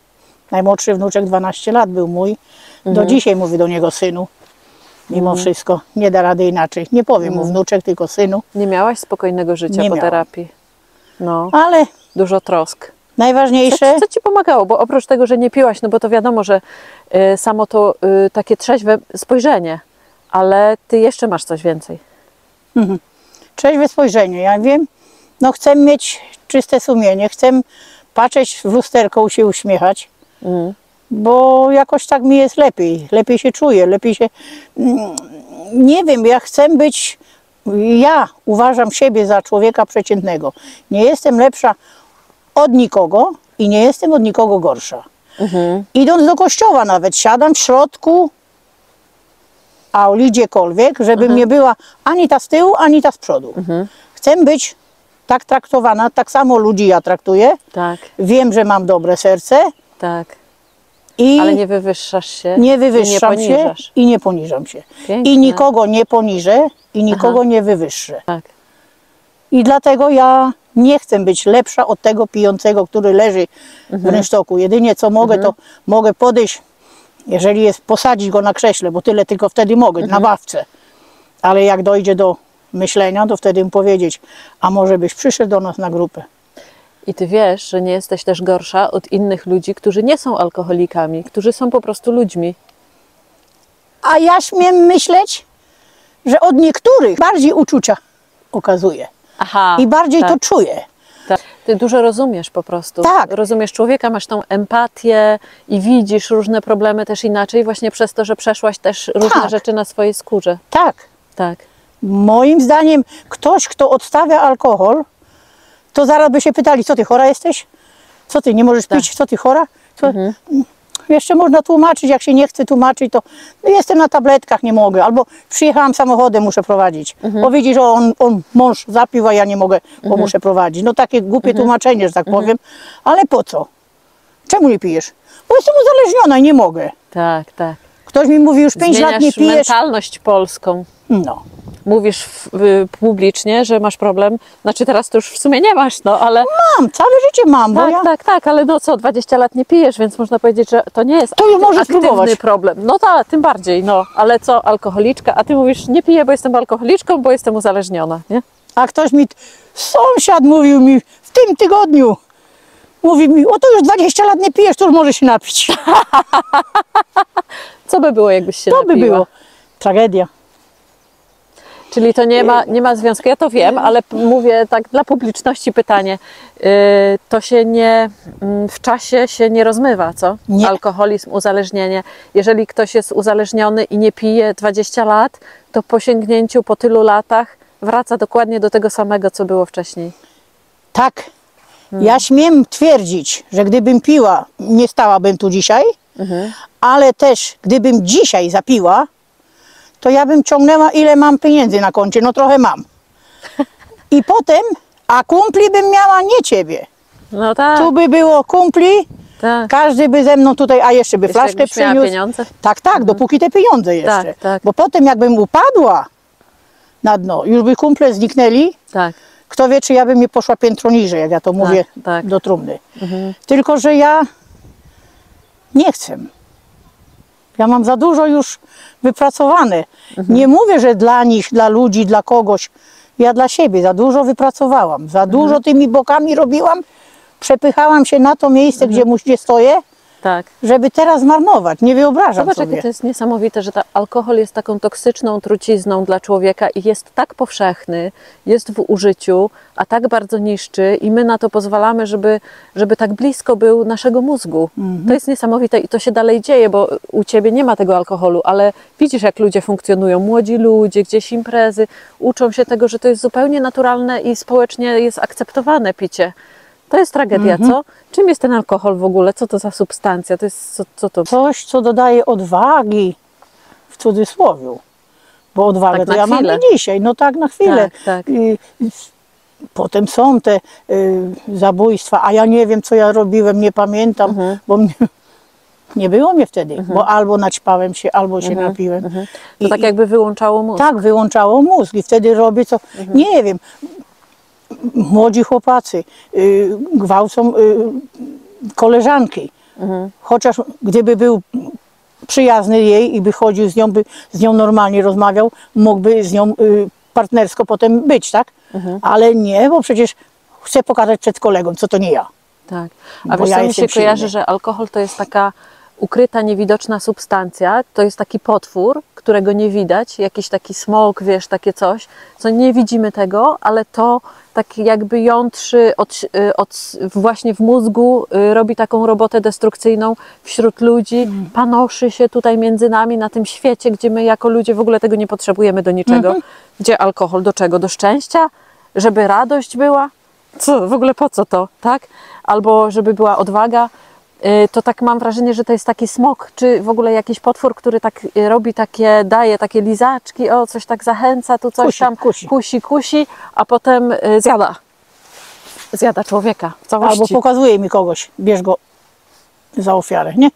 najmłodszy wnuczek 12 lat był mój. Do Mhm. dzisiaj mówię do niego synu. Mimo wszystko, nie da rady inaczej. Nie powiem Mhm. mu wnuczek, tylko synu. Nie miałaś spokojnego życia Nie po miałam. terapii. No, Ale dużo trosk. Najważniejsze, Co, co ci pomagało? Bo oprócz tego, że nie piłaś, no bo to wiadomo, że y, samo to y, takie trzeźwe spojrzenie, ale ty jeszcze masz coś więcej. trzeźwe spojrzenie. Ja wiem, no chcę mieć czyste sumienie, chcę patrzeć w lusterko i się uśmiechać, Mm. bo jakoś tak mi jest lepiej, lepiej się czuję, lepiej się... mm, Nie wiem, ja chcę być... Ja uważam siebie za człowieka przeciętnego. Nie jestem lepsza od nikogo i nie jestem od nikogo gorsza. Idąc do kościoła nawet, siadam w środku auli gdziekolwiek, żebym nie była ani ta z tyłu, ani ta z przodu. Chcę być tak traktowana, tak samo ludzi ja traktuję. Tak, Wiem, że mam dobre serce, tak. I Ale nie wywyższasz się. nie i wywyższam nie się i nie poniżam się. Piękne. I nikogo nie poniżę i nikogo nie wywyższę. Tak. I dlatego ja nie chcę być lepsza od tego pijącego, który leży Mhm. w rynsztoku. Jedynie co mogę, to mogę podejść, jeżeli jest, posadzić go na krześle, bo tyle tylko wtedy mogę, Mhm. na ławce. Ale jak dojdzie do myślenia, to wtedy mu powiedzieć, a może byś przyszedł do nas na grupę. I ty wiesz, że nie jesteś też gorsza od innych ludzi, którzy nie są alkoholikami, którzy są po prostu ludźmi. A ja śmiem myśleć, że od niektórych bardziej uczucia okazuje Aha. i bardziej tak, to czuję. tak. Ty dużo rozumiesz po prostu. Tak. Rozumiesz człowieka, masz tą empatię i widzisz różne problemy też inaczej, właśnie przez to, że przeszłaś też różne Tak. rzeczy na swojej skórze. Tak. Tak. Moim zdaniem ktoś, kto odstawia alkohol, to zaraz by się pytali, co ty chora jesteś? Co ty, nie możesz Tak. pić? Co ty chora? Co? Jeszcze można tłumaczyć, jak się nie chce tłumaczyć, to no jestem na tabletkach, nie mogę. Albo przyjechałam samochodem, muszę prowadzić. Bo widzisz, że on, on mąż zapił, a ja nie mogę, bo muszę prowadzić. No takie głupie tłumaczenie, że tak powiem. Ale po co? Czemu nie pijesz? Bo jestem uzależniona i nie mogę. Tak, tak. Ktoś mi mówi, już 5 lat nie pijesz. mentalność polską. No. Mówisz w, y, publicznie, że masz problem. Znaczy teraz to już w sumie nie masz, no ale... Mam, całe życie mam, Tak, ja... tak, tak, ale no co, 20 lat nie pijesz, więc można powiedzieć, że to nie jest To akty- możesz aktywny spróbować. problem. No tak, tym bardziej, no. Ale co, alkoholiczka? A ty mówisz, nie piję, bo jestem alkoholiczką, bo jestem uzależniona, nie? A ktoś mi, sąsiad mówił mi w tym tygodniu, mówi mi, o to już 20 lat nie pijesz, to już może się napić. Co by było, jakbyś się To by napiła? było. Tragedia. Czyli to nie ma, nie ma związku, ja to wiem, ale mówię tak dla publiczności pytanie. Yy, to się nie, mm, w czasie się nie rozmywa, co? Nie. Alkoholizm, uzależnienie. Jeżeli ktoś jest uzależniony i nie pije 20 lat, to po sięgnięciu po tylu latach wraca dokładnie do tego samego, co było wcześniej. Tak. Hmm. Ja śmiem twierdzić, że gdybym piła, nie stałabym tu dzisiaj, Mhm. ale też gdybym dzisiaj zapiła, to ja bym ciągnęła ile mam pieniędzy na koncie, no trochę mam. I potem, a kumpli bym miała, nie ciebie. No tak, Tu by było kumpli, tak. Każdy by ze mną tutaj, a jeszcze by Jeszcze flaszkę przyniósł. pieniądze? Tak, tak, dopóki te pieniądze jeszcze. Tak, tak. Bo potem jakbym upadła na dno, już by kumple zniknęli, Tak, kto wie, czy ja bym nie poszła piętro niżej, jak ja to mówię, tak. do trumny. Tylko, że ja nie chcę. Ja mam za dużo już wypracowane. Nie mówię, że dla nich, dla ludzi, dla kogoś. Ja dla siebie za dużo wypracowałam. Za dużo tymi bokami robiłam. Przepychałam się na to miejsce, gdzie, mu- gdzie stoję, tak. żeby teraz marnować. Nie wyobrażam Zobacz, sobie. jakie to jest niesamowite, że ta alkohol jest taką toksyczną trucizną dla człowieka i jest tak powszechny, jest w użyciu, a tak bardzo niszczy i my na to pozwalamy, żeby, żeby tak blisko był naszego mózgu. Mhm. To jest niesamowite i to się dalej dzieje, bo u Ciebie nie ma tego alkoholu, ale widzisz, jak ludzie funkcjonują. Młodzi ludzie, gdzieś imprezy, uczą się tego, że to jest zupełnie naturalne i społecznie jest akceptowane picie. To jest tragedia, Mhm. co? Czym jest ten alkohol w ogóle? Co to za substancja? To jest, co, co to? Coś, co dodaje odwagi, w cudzysłowie. Bo odwagę Tak to ja chwilę. mam dzisiaj, no tak na chwilę. Tak, tak. I, potem są te y, zabójstwa, a ja nie wiem, co ja robiłem, nie pamiętam, Mhm. bo mnie, nie było mnie wtedy, bo albo naćpałem się, albo się napiłem. Mhm, To I, tak jakby wyłączało mózg. tak, wyłączało mózg i wtedy robię co, Mhm. nie wiem, młodzi chłopacy y, gwałcą y, koleżanki. Mhm. Chociaż gdyby był przyjazny jej i by chodził z nią, by z nią normalnie rozmawiał, mógłby z nią y, partnersko potem być, tak? Mhm. Ale nie, bo przecież chcę pokazać przed kolegą, co to nie ja. Tak. A Bo wiesz, ja co mi się jestem kojarzy, że alkohol to jest taka ukryta, niewidoczna substancja, to jest taki potwór, którego nie widać, jakiś taki smog, wiesz, takie coś, co nie widzimy tego, ale to tak jakby jątrzy od, y, od, właśnie w mózgu, y, robi taką robotę destrukcyjną wśród ludzi, Mhm. panoszy się tutaj między nami na tym świecie, gdzie my jako ludzie w ogóle tego nie potrzebujemy do niczego. Mhm. Gdzie alkohol do czego? Do szczęścia? Żeby radość była? Co, w ogóle po co to, tak? Albo żeby była odwaga, to tak mam wrażenie, że to jest taki smok, czy w ogóle jakiś potwór, który tak y, robi takie, daje takie lizaczki, o, coś tak zachęca, tu coś Kusi, tam kusi. kusi, kusi, a potem y, zjada. Zjada człowieka w Albo całości. pokazuje mi kogoś, bierz go za ofiarę, nie?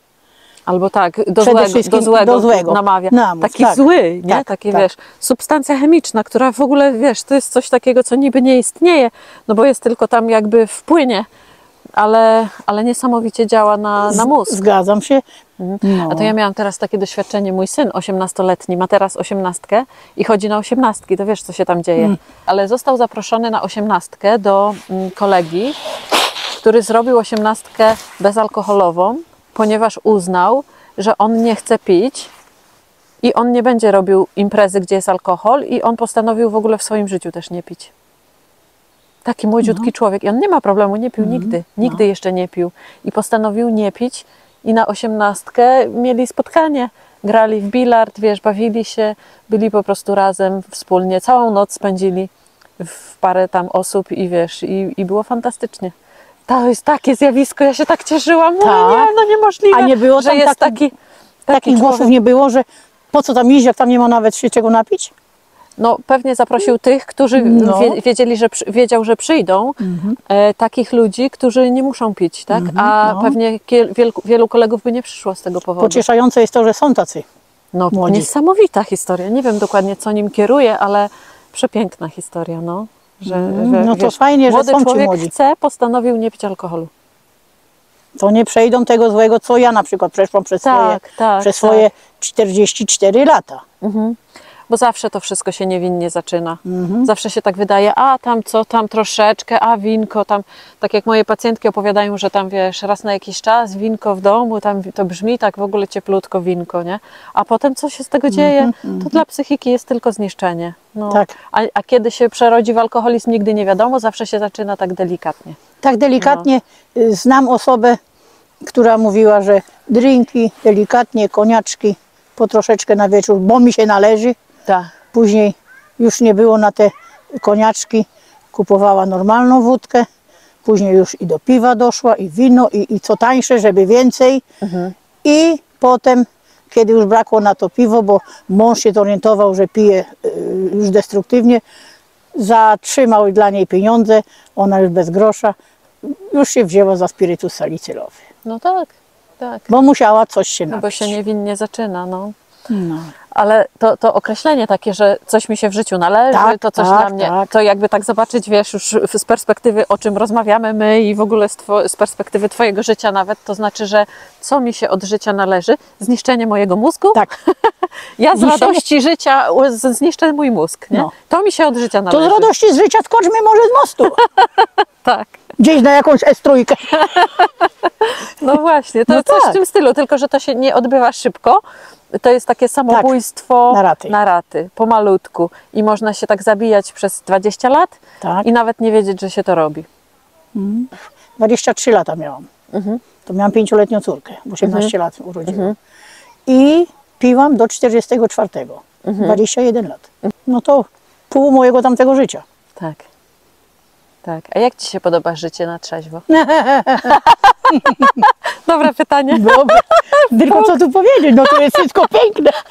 Albo tak, do złego, do złego, do złego. namawia. Namów, Taki tak. zły, nie? Tak, Taki, tak. wiesz, substancja chemiczna, która w ogóle, wiesz, to jest coś takiego, co niby nie istnieje, no bo jest tylko tam jakby w płynie, ale, ale niesamowicie działa na, na mózg. Zgadzam się. No. A to ja miałam teraz takie doświadczenie, mój syn 18-letni ma teraz 18 i chodzi na 18, to wiesz co się tam dzieje. Ale został zaproszony na 18 do mm, kolegi, który zrobił 18 bezalkoholową, ponieważ uznał, że on nie chce pić i on nie będzie robił imprezy, gdzie jest alkohol i on postanowił w ogóle w swoim życiu też nie pić. Taki młodziutki człowiek. I on nie ma problemu, nie pił nigdy, nigdy jeszcze nie pił. I postanowił nie pić. I na osiemnastkę mieli spotkanie, grali w bilard, wiesz, bawili się, byli po prostu razem wspólnie, całą noc spędzili w parę tam osób i wiesz, i, i było fantastycznie. To jest takie zjawisko, ja się tak cieszyłam, no Tak. nie, no niemożliwe, A nie było że tam jest taki- taki, taki Takich głosów nie było, że po co tam iść, jak tam nie ma nawet się czego napić? No pewnie zaprosił tych, którzy No. wie, wiedzieli, że wiedział, że przyjdą, e, takich ludzi, którzy nie muszą pić, tak? A no. pewnie kiel, wielu, wielu kolegów by nie przyszło z tego powodu. Pocieszające jest to, że są tacy. No, młodzi. niesamowita historia. Nie wiem dokładnie, co nim kieruje, ale przepiękna historia, no. Że, Mm, że, no to fajnie, że są ci człowiek młodzi. chce, postanowił nie pić alkoholu. To nie przejdą tego złego, co ja na przykład przeszłam przez Tak, swoje, tak, przez tak. swoje 44 lata. Bo zawsze to wszystko się niewinnie zaczyna. Mhm. Zawsze się tak wydaje, a tam co, tam troszeczkę, a winko, tam, tak jak moje pacjentki opowiadają, że tam wiesz, raz na jakiś czas winko w domu, tam to brzmi tak w ogóle cieplutko winko, nie? A potem co się z tego dzieje? To dla psychiki jest tylko zniszczenie. No. Mhm, Tak. A, a kiedy się przerodzi w alkoholizm, nigdy nie wiadomo, zawsze się zaczyna tak delikatnie. Tak delikatnie y, znam osobę, która mówiła, że drinki, delikatnie, koniaczki, po troszeczkę na wieczór, bo mi się należy. Tak. Później już nie było na te koniaczki, kupowała normalną wódkę. Później już i do piwa doszła, i wino, i, i co tańsze, żeby więcej. I potem, kiedy już brakło na to piwo, bo mąż się zorientował, że pije y, już destruktywnie, zatrzymał dla niej pieniądze, ona już bez grosza, już się wzięła za spirytus salicylowy, No tak, tak. bo musiała coś się No napić. bo się niewinnie zaczyna, no. No. Ale to, to określenie takie, że coś mi się w życiu należy, Tak, to coś tak, dla mnie, tak. to jakby tak zobaczyć, wiesz, już z perspektywy, o czym rozmawiamy my i w ogóle z, two, z perspektywy Twojego życia nawet, to znaczy, że co mi się od życia należy? Zniszczenie mojego mózgu? Tak, Ja z Zniszczenie- radości życia zniszczę mój mózg, nie? No. To mi się od życia to należy. z radości z życia skoczmy może z mostu, Tak. gdzieś na jakąś S3. No właśnie, to No coś tak. w tym stylu, tylko że to się nie odbywa szybko. To jest takie samobójstwo Tak. na raty. na raty, pomalutku. I można się tak zabijać przez 20 lat Tak. i nawet nie wiedzieć, że się to robi. 23 lata miałam. Mhm. To miałam pięcioletnią córkę, bo 18 lat urodziłam. I piłam do 44. Mhm. 21 lat. No to pół mojego tamtego życia. Tak. Tak. A jak Ci się podoba życie na trzeźwo? Dobre pytanie. Dobra. Tylko co tu powiedzieć, no to jest wszystko piękne.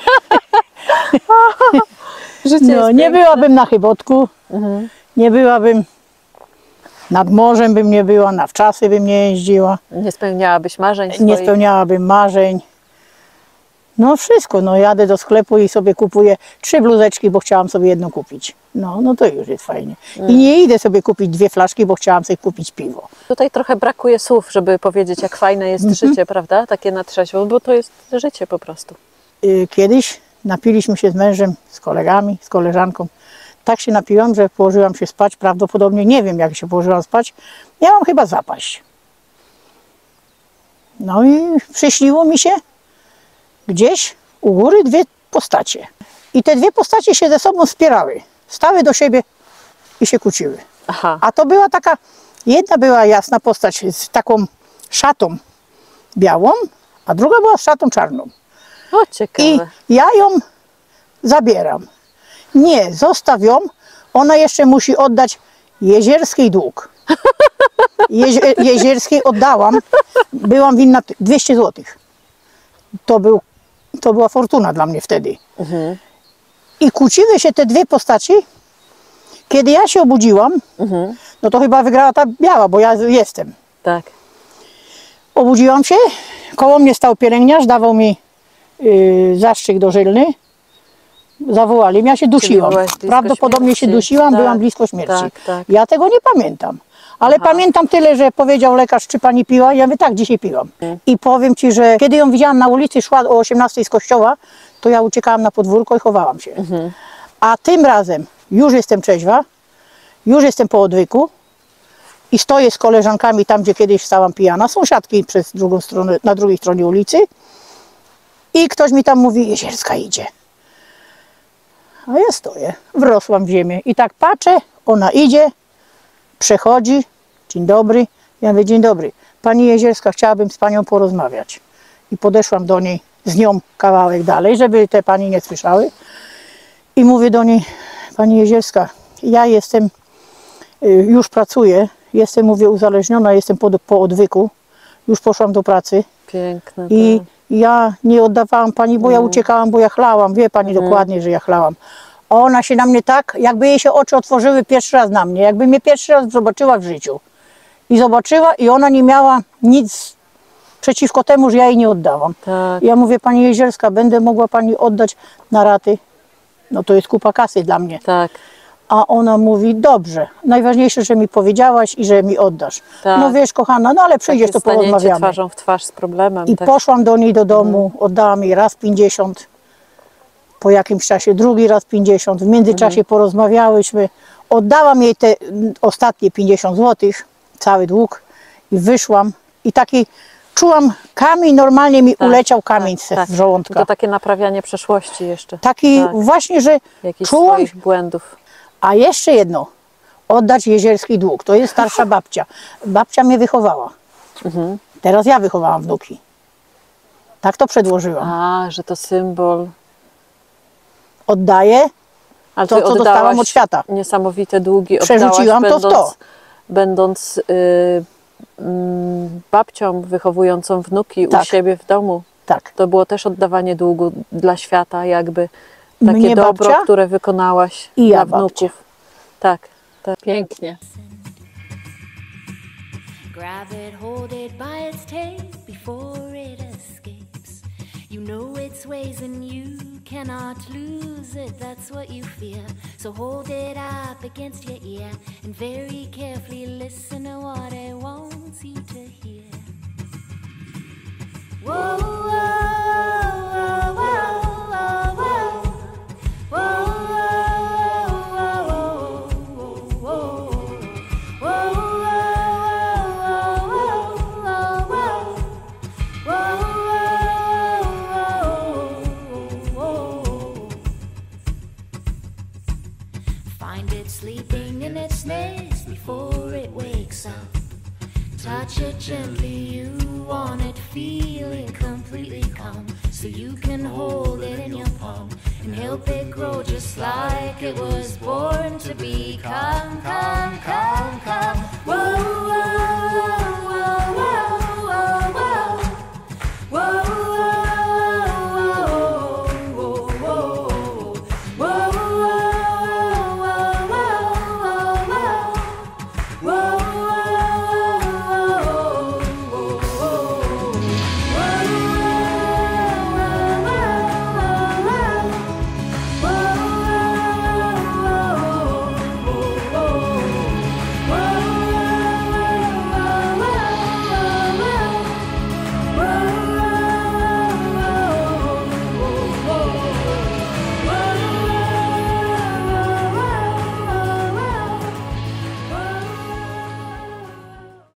Życie No, jest nie piękne. byłabym na chybotku, Mhm. nie byłabym nad morzem bym nie była, na wczasy bym nie jeździła, Nie spełniałabyś marzeń swoich. nie spełniałabym marzeń. No wszystko, no jadę do sklepu i sobie kupuję trzy bluzeczki, bo chciałam sobie jedną kupić. No, no to już jest fajnie. I nie idę sobie kupić dwie flaszki, bo chciałam sobie kupić piwo. Tutaj trochę brakuje słów, żeby powiedzieć, jak fajne jest Mhm. życie, prawda? Takie na trzeźwo, bo to jest życie po prostu. Y, Kiedyś napiliśmy się z mężem, z kolegami, z koleżanką. Tak się napiłam, że położyłam się spać. Prawdopodobnie nie wiem, jak się położyłam spać. Miałam chyba zapaść. No i przyśniło mi się gdzieś u góry dwie postacie. I te dwie postacie się ze sobą wspierały. Stały do siebie i się kłóciły. Aha. A to była taka, jedna była jasna postać z taką szatą białą, a druga była z szatą czarną. O, I ciekawe. ja ją zabieram. Nie, zostaw ją. Ona jeszcze musi oddać jezierskiej dług. Jezie, jezierskiej oddałam. Byłam winna 200 zł. To, był, to była fortuna dla mnie wtedy. I kłóciły się te dwie postaci. Kiedy ja się obudziłam, no to chyba wygrała ta biała, bo ja jestem. Tak. Obudziłam się, koło mnie stał pielęgniarz, dawał mi y, zastrzyk dożylny. Zawołali mnie, ja się dusiłam. Prawdopodobnie się śmierci. dusiłam, Tak, byłam blisko śmierci. tak, tak. Ja tego nie pamiętam. Ale pamiętam tyle, że powiedział lekarz, czy pani piła? Ja mówię, tak, dzisiaj piłam. Mm. I powiem ci, że kiedy ją widziałam na ulicy, szła o 18 z kościoła, to ja uciekałam na podwórko i chowałam się. Mhm. A tym razem już jestem trzeźwa, już jestem po odwyku i stoję z koleżankami tam, gdzie kiedyś stałam pijana, sąsiadki przez drugą stronę, na drugiej stronie ulicy i ktoś mi tam mówi, Jezierska idzie. A ja stoję, wrosłam w ziemię i tak patrzę, ona idzie, przechodzi, dzień dobry, ja mówię, dzień dobry, pani Jezierska, chciałabym z panią porozmawiać. I podeszłam do niej, z nią kawałek dalej, żeby te pani nie słyszały. I mówię do niej, Pani Jezierska, ja jestem, y, już pracuję, jestem, mówię, uzależniona, jestem po, po odwyku, już poszłam do pracy Piękne. i to. ja nie oddawałam Pani, bo ja uciekałam, bo ja chlałam, wie Pani dokładnie, że ja chlałam. A ona się na mnie tak, jakby jej się oczy otworzyły pierwszy raz na mnie, jakby mnie pierwszy raz zobaczyła w życiu. I zobaczyła i ona nie miała nic przeciwko temu, że ja jej nie oddałam. Tak. Ja mówię, Pani Jezierska, będę mogła Pani oddać na raty. No to jest kupa kasy dla mnie. Tak. A ona mówi, dobrze, najważniejsze, że mi powiedziałaś i że mi oddasz. Tak. No wiesz, kochana, no ale przyjdziesz, to porozmawiamy. twarzą w twarz z problemem. I tak. poszłam do niej do domu, oddałam jej raz 50, po jakimś czasie drugi raz 50, w międzyczasie porozmawiałyśmy. Oddałam jej te mm, ostatnie 50 zł, cały dług i wyszłam i taki czułam kamień, normalnie mi Tak, uleciał kamień tak, tak. z żołądka. To takie naprawianie przeszłości jeszcze. Taki tak. właśnie, że Jakichś czułam, swoich błędów. a jeszcze jedno, oddać jezierski dług. To jest starsza babcia. Babcia mnie wychowała. Mhm. Teraz ja wychowałam wnuki. Tak to przedłożyłam. A, że to symbol. Oddaję, Ale To, co dostałam od świata. Niesamowite długi. Przerzuciłam to w to. Będąc y, mm, babcią wychowującą wnuki u Tak. siebie w domu. tak. To było też oddawanie długu dla świata, jakby takie Mnie dobro, babcia które wykonałaś i ja dla babcia. wnuków. Tak, tak. Pięknie. Grab it, hold it by its tail before it escapes. You know its ways and you cannot lose it, that's what you fear. So hold it up against your ear and very carefully listen to what it wants you to hear. Whoa, whoa,